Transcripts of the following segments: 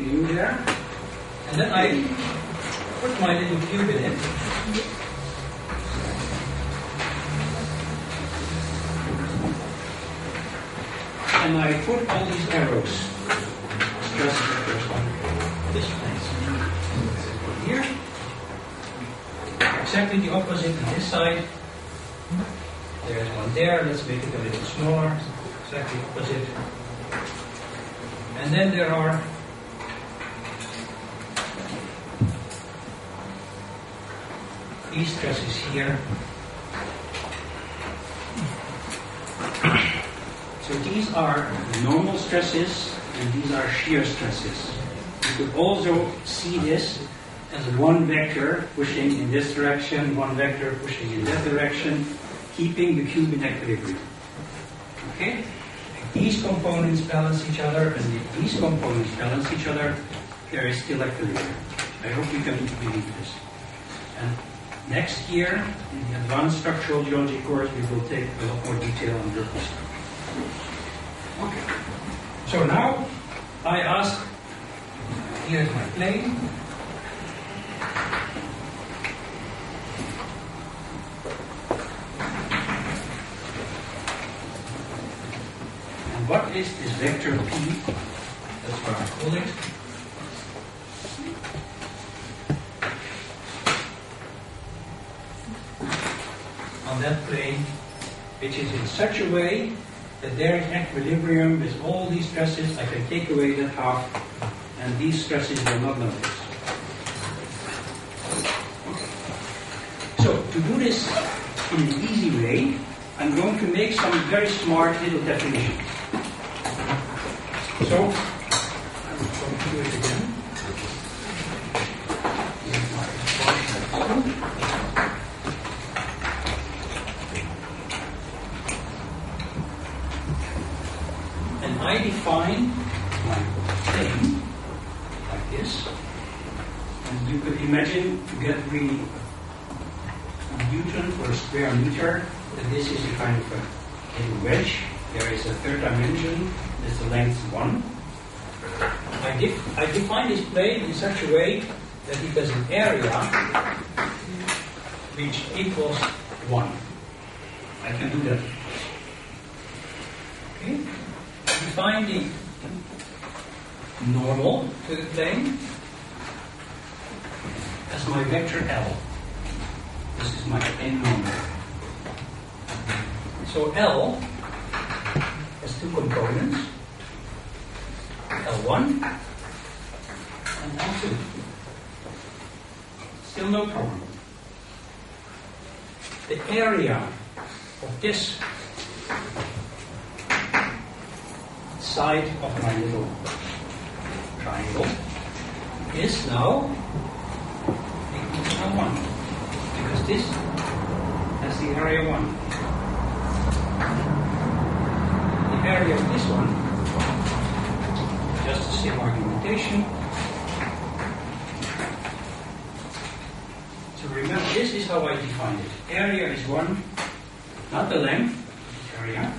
in there, and then I put my little cube in it. And I put all these arrows, on this place. Here, exactly the opposite on this side. There's one there, let's make it a little smaller, exactly opposite. And then there are these stresses here. So these are normal stresses and these are shear stresses. You could also see this as one vector pushing in this direction, one vector pushing in that direction, keeping the cube in equilibrium. Okay? These components balance each other, and if these components balance each other, there is still equilibrium. I hope you can believe this. And next year, in the advanced structural geology course, we will take a lot more detail on Rupert Okay. So now, I ask, here's my plane. And what is this vector P? That's what I call it. That plane, which is in such a way that there is equilibrium with all these stresses. I can take away that half, and these stresses will not notice. So, to do this in an easy way, I'm going to make some very smart little definitions. So, I'm going to do it again. And I define my plane like this. And you could imagine to get really a Newton a square meter, this is a kind of a wedge. There is a third dimension, the length one. I, def- I define this plane in such a way that it has an area which equals one. I can do that. Okay? Define the normal to the plane as my vector L. This is my plane normal. So L has two components, L1 and L2. Still no problem. The area of this side of my little triangle is now equal to L1 because this has the area 1. The area of this one, just the same argumentation. So remember, this is how I define it. Area is 1, not the length, area.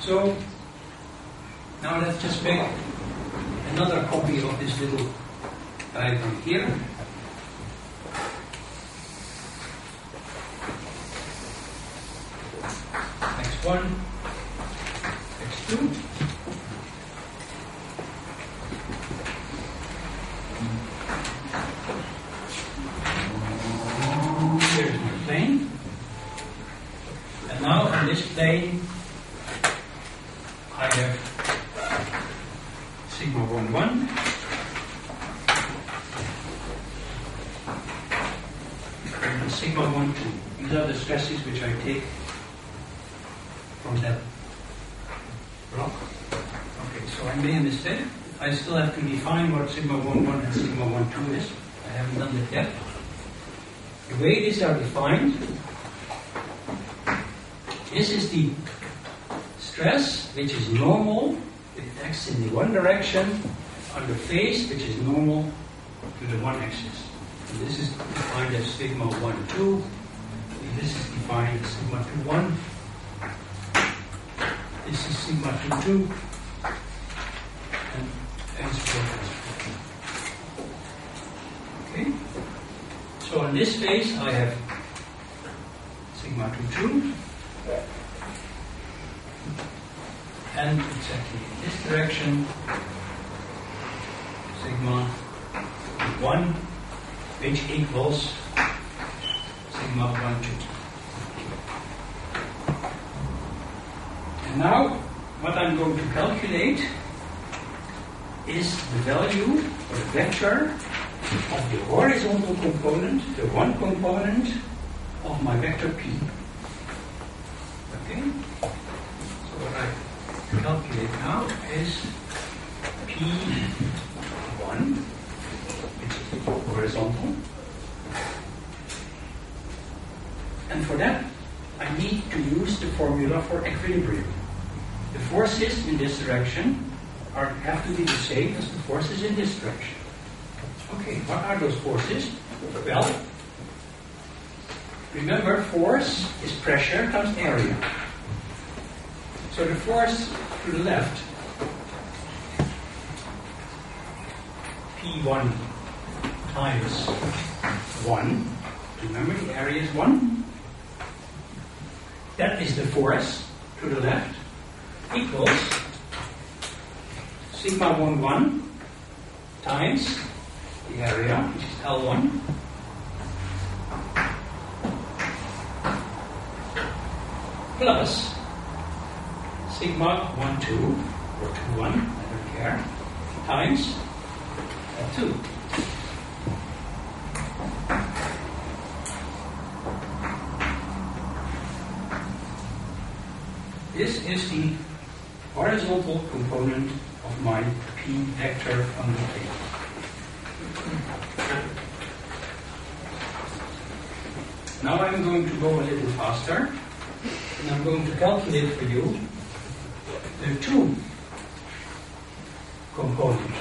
So now let's just make another copy of this little diagram here. Next one, next two. Here's my plane. And now on this plane, I have sigma 1 1. Sigma 1 2. These are the stresses which I take from that block. Okay, so I made a mistake. I still have to define what sigma 1 1 and sigma 1 2 is. I haven't done that yet. The way these are defined, this is the stress, which is normal, it acts in the one direction, on the face, which is normal to the one axis. This is defined as sigma 1, 2. This is defined as sigma 2, 1. This is sigma 2, 2. And, and so forth. Okay? So in this case, I have sigma 2, 2. And exactly in this direction, sigma 1 which equals sigma 1 2. And now what I'm going to calculate is the value or the vector of the horizontal component, the one component of my vector p. Okay? So what I calculate now is p1, which is horizontal. And for that, I need to use the formula for equilibrium. The forces in this direction are, have to be the same as the forces in this direction. Okay, what are those forces? Well, remember force is pressure times area. So the force to the left, P1 times 1, remember the area is 1? That is the force to the left equals sigma 1 1 times the area, which is L1, plus sigma 1 2 or 2 1, I don't care, times L2. This is the horizontal component of my p vector on the plane. Now I'm going to go a little faster, and I'm going to calculate for you the two components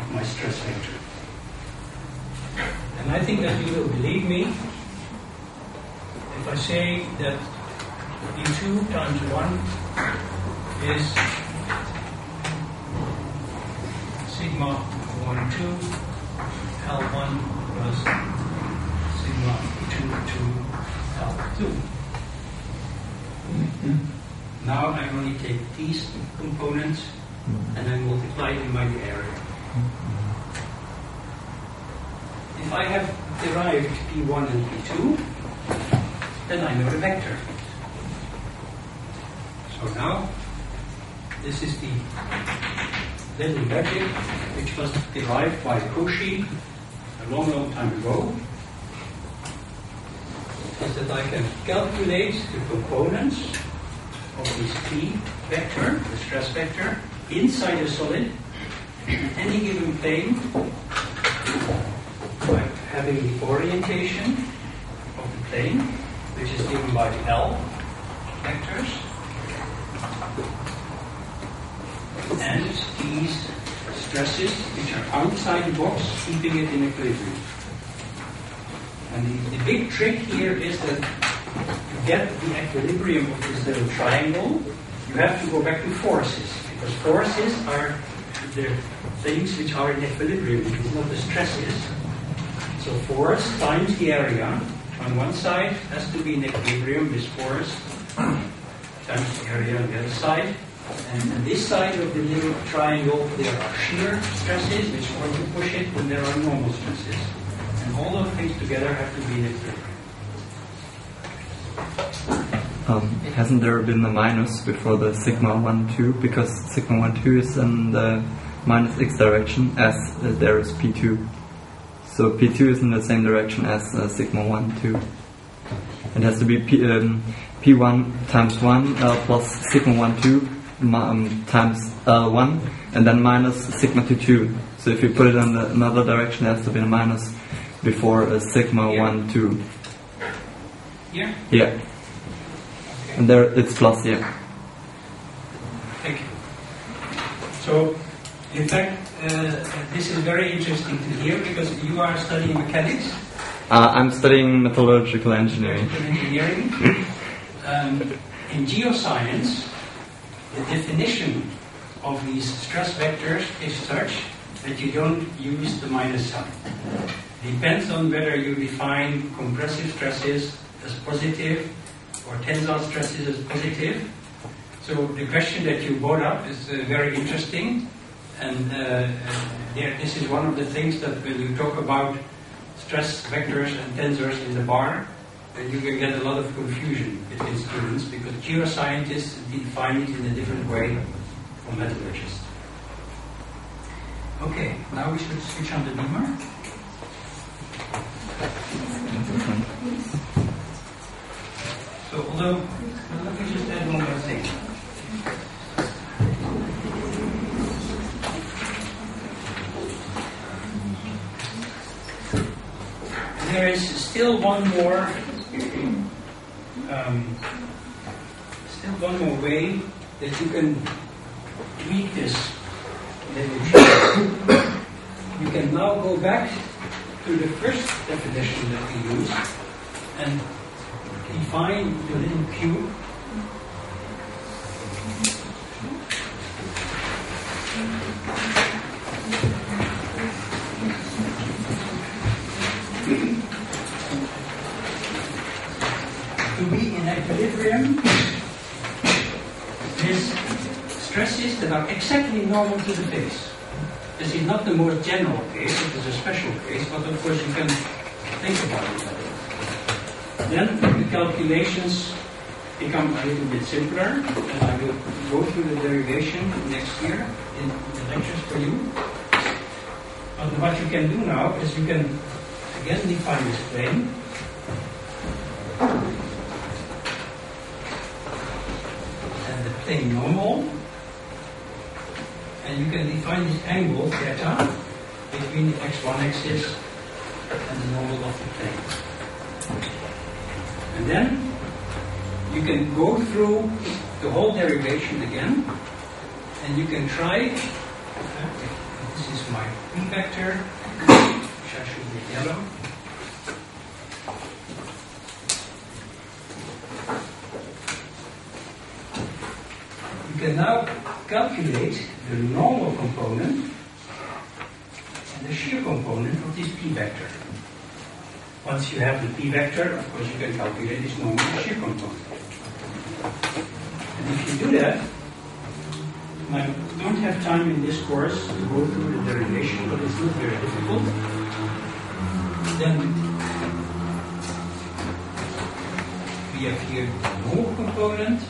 of my stress vector. And I think that you will believe me if I say that P2 times 1 is sigma 1 2 L1 plus sigma 2 2 L2. Now I only take these components and I multiply them by the area. If I have derived P1 and P2, then I know the vector. So now, this is the little logic which was derived by Cauchy a long, long time ago. Is that I can calculate the components of this P vector, the stress vector, inside a solid in any given plane by having the orientation of the plane, which is given by the L vectors, and these stresses which are outside the box, keeping it in equilibrium. And the, the big trick here is that to get the equilibrium of this little triangle, you have to go back to forces, because forces are the things which are in equilibrium, it's not the stresses. So force times the area on one side has to be in equilibrium with force times the area on the other side. And this side of the little triangle, there are shear stresses which want to push it, and there are normal stresses. And all those things together have to be in equilibrium. Um, hasn't there been a minus before the sigma 1 2 because sigma 1 2 is in the minus x direction as uh, there is p2 so p2 is in the same direction as uh, sigma 1 2 it has to be p, um, p1 times 1 uh, plus sigma 1 2 um, times l1 and then minus sigma 2 2 so if you put it in the, another direction it has to be a minus before uh, sigma Yeah. 1 2 Here? yeah Okay. and there it's plus yeah Thank you. So, in fact, uh, this is very interesting to hear because you are studying mechanics, Uh, I'm studying metallurgical engineering. electrical engineering. Um, in geoscience, the definition of these stress vectors is such that you don't use the minus sign. depends on whether you define compressive stresses as positive or tensile stresses as positive. So the question that you brought up is uh, very interesting, and uh, uh, this is one of the things that when you talk about stress vectors and tensors in the bar, then you can get a lot of confusion between students because geoscientists define it in a different way from metallurgists. Okay, now we should switch on the beamer. So although, let me just add one more thing. There is still one more, um, still one more way that you can tweak this You can now go back to the first definition that we used and define the little cube to be in equilibrium with stresses that are exactly normal to the face. This is not the most general case, it is a special case, but of course you can think about it. Then the calculations become a little bit simpler, and I will go through the derivation next year in the lectures for you. But what you can do now is you can again define this plane. And normal. And you can define this angle theta between the x1 axis and the normal of the plane. And then you can go through the whole derivation again, and you can try. This is my p vector, which I should be yellow. You can now calculate the normal component and the shear component of this p vector. Once you have the p vector, of course, you can calculate this normal shear component. And if you do that, I don't have time in this course to go through the derivation, but it's not very difficult. Then we have here the normal component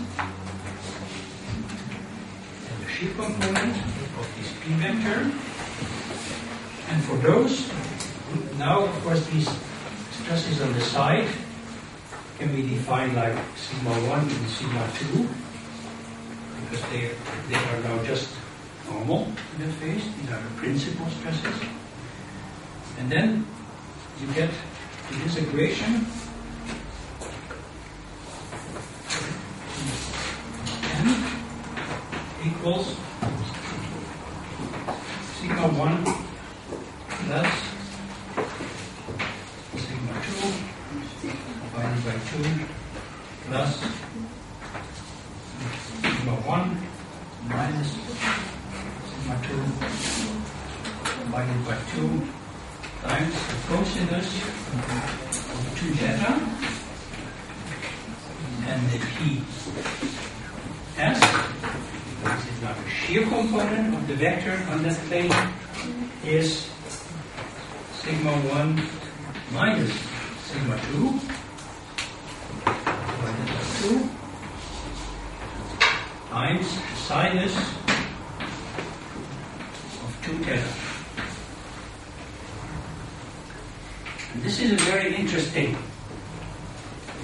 component of this p vector. And for those, now of course these stresses on the side can be defined like sigma 1 and sigma 2 because they, they are now just normal in that phase. These are the principal stresses. And then you get this equation equals sigma 1 plus sigma 2 divided by 2 plus sigma 1 minus sigma 2 divided by 2 times the cosinus of 2 theta and the p s shear component of the vector on that plane is sigma 1 minus sigma 2 divided by 2 times sinus of 2 theta. And this is a very interesting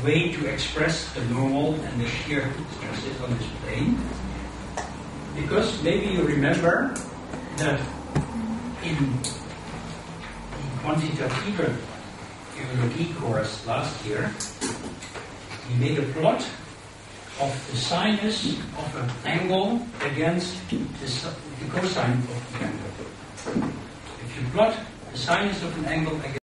way to express the normal and the shear stresses on this plane. Because maybe you remember that in the quantitative geology course last year, we made a plot of the sinus of an angle against the, the cosine of the angle. If you plot the sinus of an angle against